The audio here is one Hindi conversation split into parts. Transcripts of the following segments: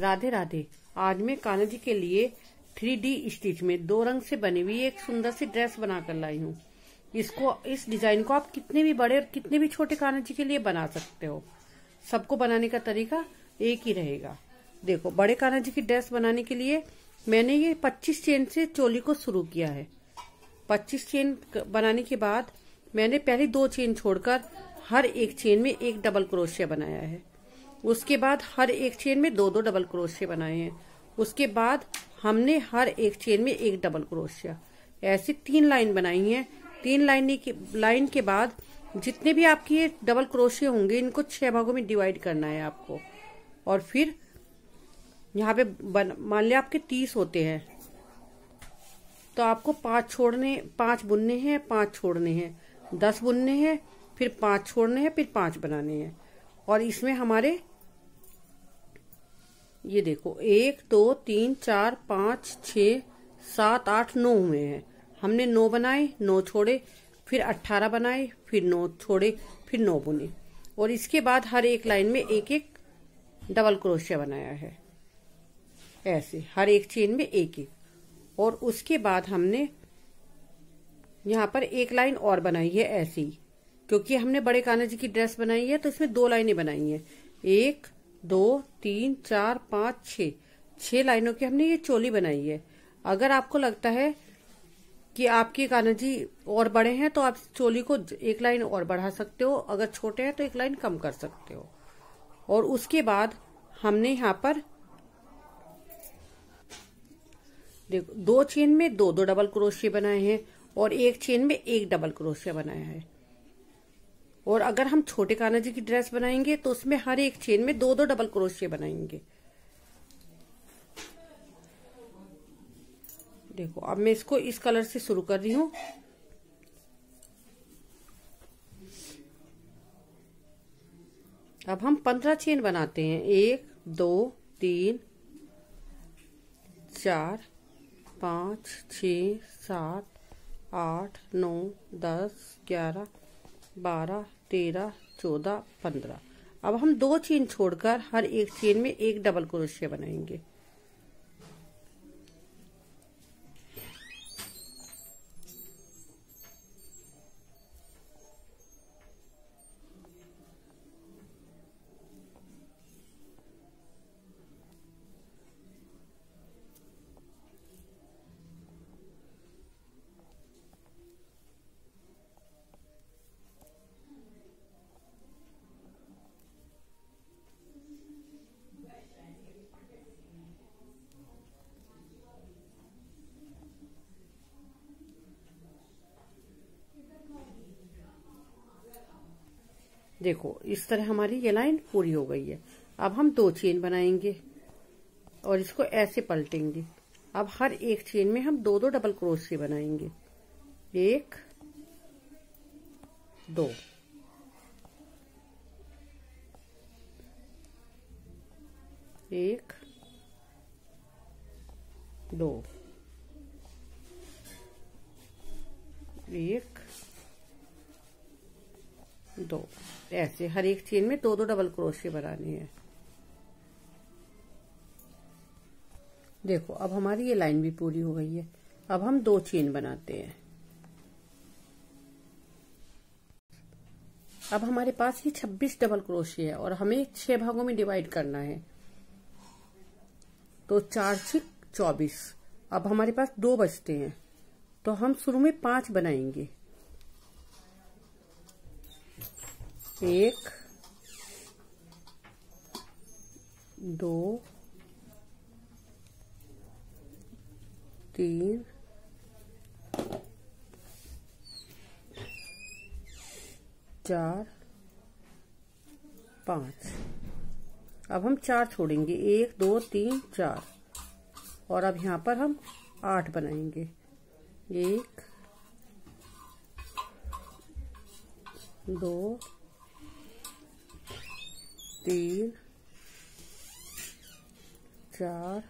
राधे राधे, आज मैं कान्हा जी के लिए थ्री डी स्टिच में दो रंग से बनी हुई एक सुंदर सी ड्रेस बना कर लाई हूँ। इसको, इस डिज़ाइन को आप कितने भी बड़े और कितने भी छोटे कान्हा जी के लिए बना सकते हो। सबको बनाने का तरीका एक ही रहेगा। देखो, बड़े कान्हा जी की ड्रेस बनाने के लिए मैंने ये 25 चेन से चोली को शुरू किया है। 25 चेन बनाने के बाद मैंने पहले दो चेन छोड़कर हर एक चेन में एक डबल क्रोशिया बनाया है। उसके बाद हर एक चेन में दो दो डबल क्रोशिया बनाए हैं। उसके बाद हमने हर एक चेन में एक डबल क्रोशिया ऐसी तीन लाइन बनाई है। तीन लाइन के लाइन के बाद जितने भी आपकी ये डबल क्रोशिया होंगे, इनको छह भागों में डिवाइड करना है आपको। और फिर यहाँ पे मान लिया आपके तीस होते हैं। तो आपको पाँच छोड़ने, पाँच बुनने हैं, पाँच छोड़ने हैं। दस बुनने हैं, फिर पाँच छोड़ने हैं, फिर पाँच बनाने हैं। और इसमें हमारे ये देखो, एक, दो, तीन, चार, पाँच छ सात, आठ, नौ हुए हैं। हमने नौ बनाए, नौ छोड़े, फिर अट्ठारह बनाए, फिर नौ छोड़े, फिर नौ बुने। और इसके बाद हर एक लाइन में एक एक डबल क्रोशिया बनाया है। ऐसे, हर एक चेन में एक एक और उसके बाद हमने यहाँ पर एक लाइन और बनाई है ऐसी क्योंकि हमने बड़े कान्हा जी की ड्रेस बनाई है तो इसमें दो लाइनें बनाई हैं। एक दो, तीन, चार, पाँच छ छह लाइनों की हमने ये चोली बनाई है। अगर आपको लगता है कि आपके कान्हा जी और बड़े हैं तो आप चोली को एक लाइन और बढ़ा सकते हो। अगर छोटे हैं तो एक लाइन कम कर सकते हो। और उसके बाद हमने यहाँ पर देखो, दो चेन में दो दो डबल क्रोशिया बनाए हैं और एक चेन में एक डबल क्रोशिया बनाया है। और अगर हम छोटे कान्हा जी की ड्रेस बनाएँगे तो उसमें हर एक चेन में दो दो डबल क्रोशिया बनाएँगे। देखो, अब मैं इसको इस कलर से शुरू कर रही हूँ। अब हम पंद्रह चेन बनाते हैं। एक, दो, तीन, चार, पाँच छ सात, आठ, नौ, दस, ग्यारह बारह, तेरह, चौदह, पंद्रह। अब हम दो चेन छोड़कर हर एक चेन में एक डबल क्रोशिया बनाएँगे। देखो, इस तरह हमारी ये लाइन पूरी हो गई है। अब हम दो चेन बनाएँगे और इसको ऐसे पलटेंगे। अब हर एक चेन में हम दो दो डबल क्रोशिया बनाएँगे। एक, दो। एक दो। एक, दो। ऐसे, हर एक चेन में दो दो डबल क्रोशिया बनानी है। देखो, अब हमारी ये लाइन भी पूरी हो गई है। अब हम दो चेन बनाते हैं। अब हमारे पास ये 26 डबल क्रोशिया है और हमें छह भागों में डिवाइड करना है। तो चार छिक चौबीस। अब हमारे पास दो बचते हैं। तो हम शुरू में पाँच बनाएँगे। एक, दो, तीन, चार, पाँच। अब हम चार छोड़ेंगे। एक, दो, तीन, चार। और अब यहाँ पर हम आठ बनाएँगे। एक, दो तीन, चार,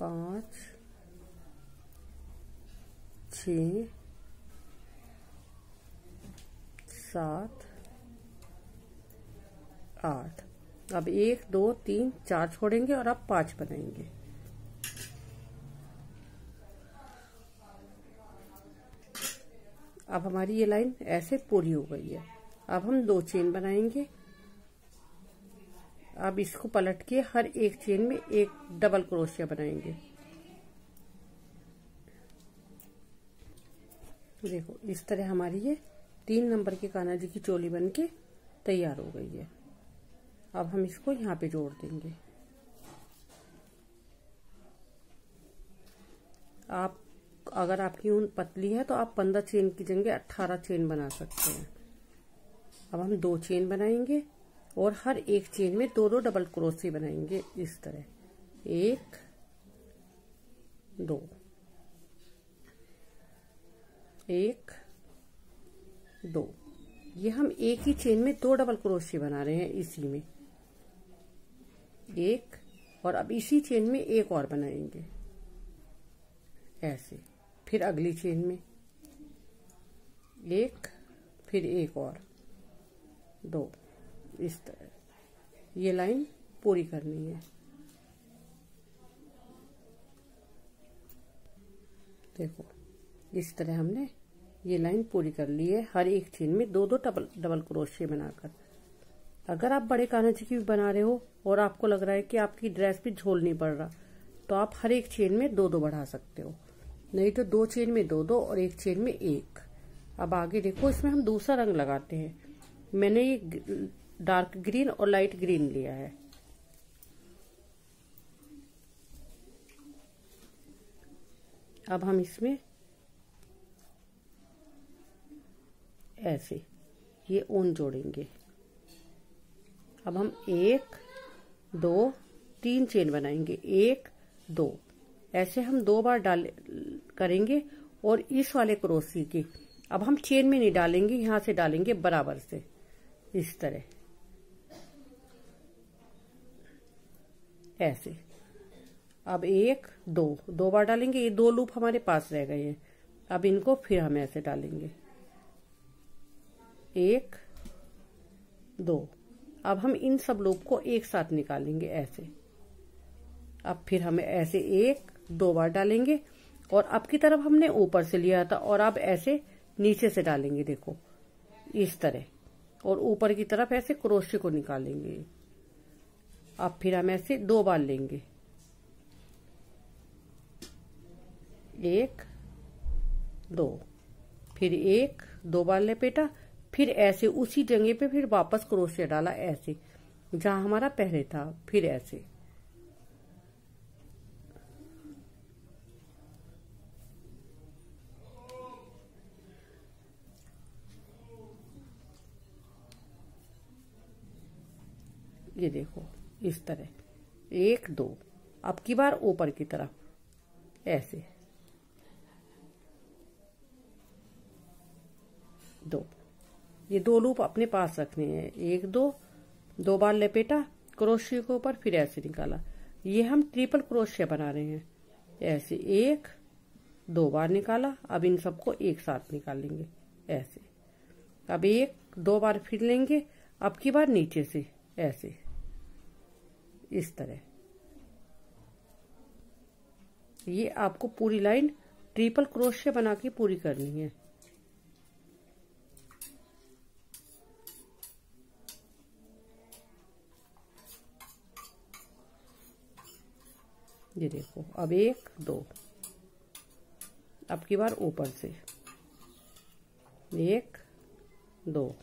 पाँच, छ, सात, आठ। अब एक, दो, तीन, चार छोड़ेंगे और अब पाँच बनाएँगे। अब हमारी ये लाइन ऐसे पूरी हो गई है। अब हम दो चेन बनाएँगे। अब इसको पलट के हर एक चेन में एक डबल क्रोशिया बनाएँगे। देखो, इस तरह हमारी ये तीन नंबर के काना जी की चोली बन के तैयार हो गई है। अब हम इसको यहाँ पे जोड़ देंगे। आप, अगर आपकी ऊन पतली है तो आप पंद्रह चेन की जगह अट्ठारह चेन बना सकते हैं। अब हम दो चेन बनाएँगे और हर एक चेन में दो दो डबल क्रोसी बनाएँगे इस तरह। एक, दो। एक, दो। ये हम एक ही चेन में दो डबल क्रोशी बना रहे हैं इसी में। एक, और अब इसी चेन में एक और बनाएँगे। ऐसे। फिर अगली चेन में। एक, फिर एक और। दो। इस तरह ये लाइन पूरी करनी है। देखो, इस तरह हमने ये लाइन पूरी कर ली है, हर एक चेन में दो दो डबल डबल क्रोशे बनाकर। अगर आप बड़े कानाची की भी बना रहे हो, और आपको लग रहा है कि आपकी ड्रेस भी झोल नहीं पड़ रहा तो आप हर एक चेन में दो दो बढ़ा सकते हो। नहीं तो दो चेन में दो दो और एक चेन में एक। अब आगे देखो, इसमें हम दूसरा रंग लगाते हैं। मैंने ये डार्क ग्रीन और लाइट ग्रीन लिया है। अब हम इसमें ऐसे, ये ऊन जोड़ेंगे। अब हम एक, दो, तीन चेन बनाएँगे। एक, दो। ऐसे हम दो बार डाल, करेंगे और इस वाले क्रोसी की। अब हम चेन में नहीं डालेंगे, यहाँ से डालेंगे बराबर से। इस तरह। ऐसे। अब एक, दो। दो बार डालेंगे, ये दो लूप हमारे पास रह गए हैं। अब इनको फिर हम ऐसे डालेंगे। एक, दो। अब हम इन सब लूप को एक साथ निकालेंगे ऐसे। अब फिर हम ऐसे एक, दो बार डालेंगे। और अब की तरफ़ हमने ऊपर से लिया था और अब ऐसे नीचे से डालेंगे, देखो। इस तरह। और ऊपर की तरफ़ ऐसे क्रोशे को निकालेंगे। अब फिर हम ऐसे दो बार लेंगे। एक, दो। फिर एक, दो बार लपेटा फिर ऐसे उसी जगह पे फिर वापस क्रोशिया डाला ऐसे, जहाँ हमारा पहले था, फिर ऐसे ये देखो इस तरह। एक, दो। अब की बार ऊपर की तरफ़। ऐसे। दो। ये दो लूप अपने पास रखने हैं। एक, दो। दो बार लपेटा, क्रोशिया के ऊपर, फिर ऐसे निकाला। ये हम ट्रिपल क्रोशिया बना रहे हैं। ऐसे एक, दो बार निकाला। अब इन सबको एक साथ निकालेंगे ऐसे। अब एक, दो बार फिर लेंगे। अब की बार नीचे से। ऐसे। इस तरह। ये आपको पूरी लाइन ट्रिपल क्रोशिया बना के पूरी करनी है। ये देखो, अब एक, दो। अब की बार ऊपर से। एक, दो।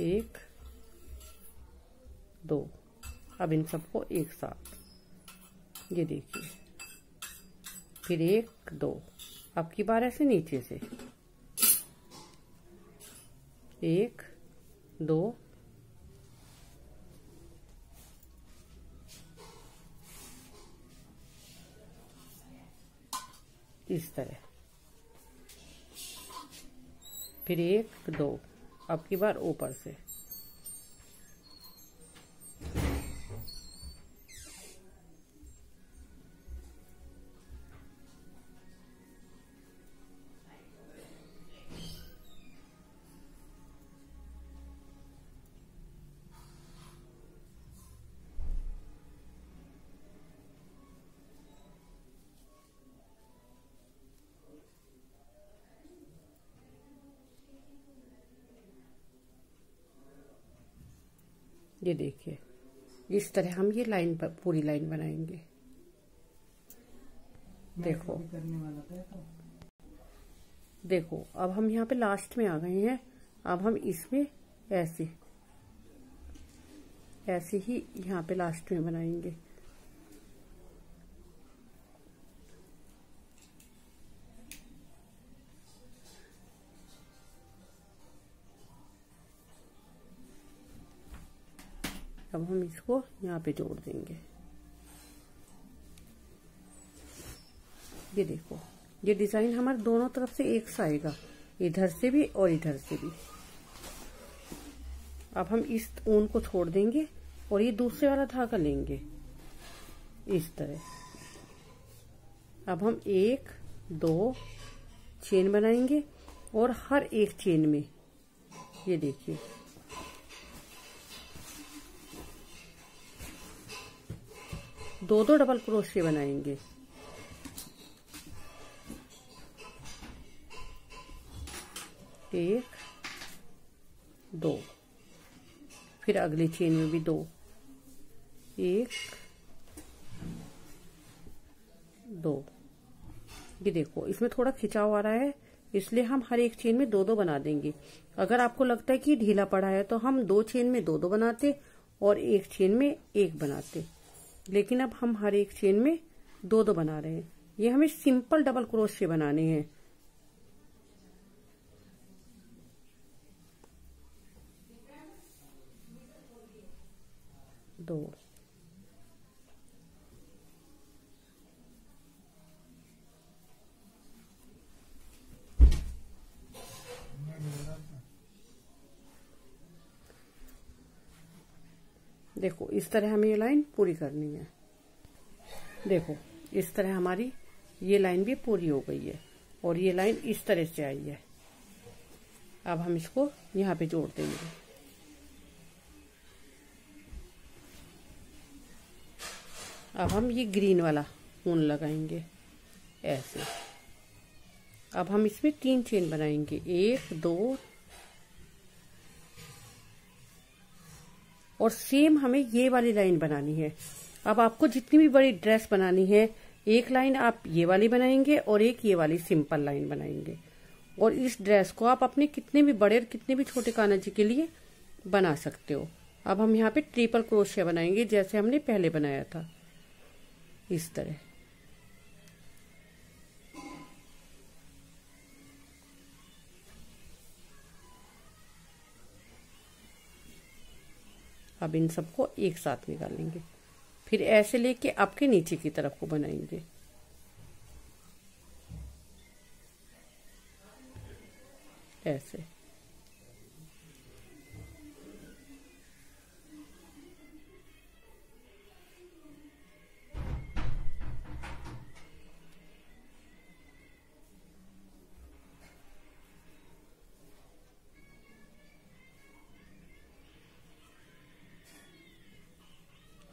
एक, दो। अब इन सबको एक साथ। ये देखिए। फिर एक, दो। अब की बार ऐसे नीचे से। एक, दो। इस तरह। फिर एक, दो। अब की बार ऊपर से। ये देखिए इस तरह हम ये लाइन पर पूरी लाइन बनाएँगे। देखो। देखो अब हम यहाँ पे लास्ट में आ गए हैं। अब हम इसमें ऐसे ऐसे ही यहाँ पे लास्ट में बनाएँगे। अब हम इसको यहाँ पे जोड़ देंगे। ये देखो, ये डिज़ाइन हमारे दोनों तरफ़ से एक सा आएगा, इधर से भी और इधर से भी। अब हम इस ऊन को छोड़ देंगे और ये दूसरे वाला धागा लेंगे, इस तरह। अब हम एक, दो चेन बनाएँगे और हर एक चेन में, ये देखिए। दो दो डबल क्रोशे बनाएँगे। एक, दो। फिर अगली चेन में भी दो। एक, दो। ये देखो, इसमें थोड़ा खिंचाव आ रहा है, इसलिए हम हर एक चेन में दो दो बना देंगे। अगर आपको लगता है कि ढीला पड़ा है तो हम दो चेन में दो दो बनाते और एक चेन में एक बनाते। लेकिन अब हम हर एक चेन में दो दो बना रहे हैं। ये हमें सिंपल डबल क्रोश बनाने हैं। दो। देखो, इस तरह हमें ये लाइन पूरी करनी है। देखो, इस तरह हमारी ये लाइन भी पूरी हो गई है और ये लाइन इस तरह से आई है। अब हम इसको यहाँ पे जोड़ देंगे। अब हम ये ग्रीन वाला ऊन लगाएँगे, ऐसे। अब हम इसमें तीन चेन बनाएँगे। एक, दो और सेम हमें ये वाली लाइन बनानी है। अब आपको जितनी भी बड़ी ड्रेस बनानी है, एक लाइन आप ये वाली बनाएँगे और एक ये वाली सिंपल लाइन बनाएँगे। और इस ड्रेस को आप अपने कितने भी बड़े और कितने भी छोटे काना जी के लिए बना सकते हो। अब हम यहाँ पे ट्रिपल क्रोशिया बनाएँगे, जैसे हमने पहले बनाया था। इस तरह। अब इन सबको एक साथ निकालेंगे। फिर ऐसे लेके आपके नीचे की तरफ़ को बनाएँगे। ऐसे।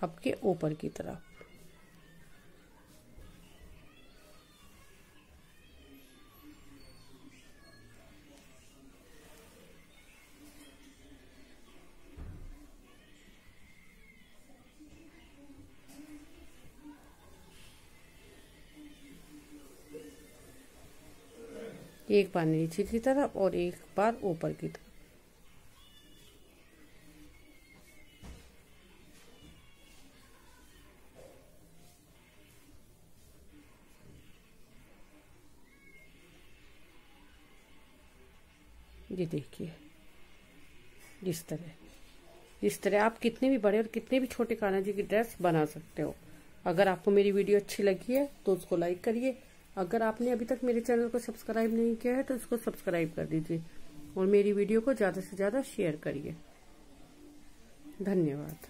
आपके ऊपर की तरफ़ एक बार नीचे की तरफ़ और एक बार ऊपर की तरफ़। ये देखिए, जिस तरह इस तरह आप कितने भी बड़े और कितने भी छोटे कान्हा जी की ड्रेस बना सकते हो। अगर आपको मेरी वीडियो अच्छी लगी है तो उसको लाइक करिए। अगर आपने अभी तक मेरे चैनल को सब्सक्राइब नहीं किया है तो उसको सब्सक्राइब कर दीजिए और मेरी वीडियो को ज़्यादा से ज़्यादा शेयर करिए। धन्यवाद।